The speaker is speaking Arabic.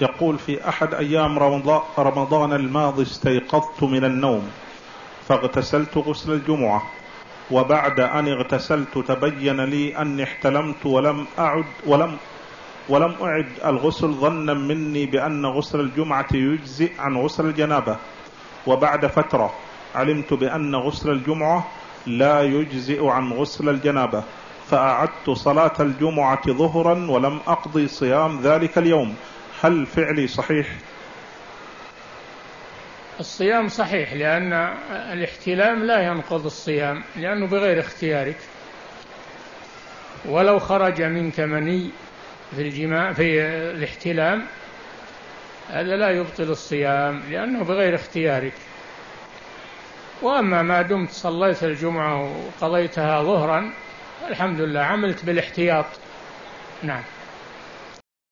يقول في أحد أيام رمضان, الماضي استيقظت من النوم فاغتسلت غسل الجمعة وبعد أن اغتسلت تبين لي أني احتلمت ولم أعد ولم ولم أعد الغسل ظنا مني بأن غسل الجمعة يجزئ عن غسل الجنابة. وبعد فترة علمت بأن غسل الجمعة لا يجزئ عن غسل الجنابة فأعدت صلاة الجمعة ظهرا ولم أقضي صيام ذلك اليوم. هل فعلي صحيح؟ الصيام صحيح لأن الاحتلام لا ينقض الصيام لأنه بغير اختيارك. ولو خرج منك مني في الجماع في الاحتلام هذا لا يبطل الصيام لأنه بغير اختيارك. وأما ما دمت صليت الجمعة وقضيتها ظهرا الحمد لله عملت بالاحتياط. نعم.